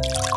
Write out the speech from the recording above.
you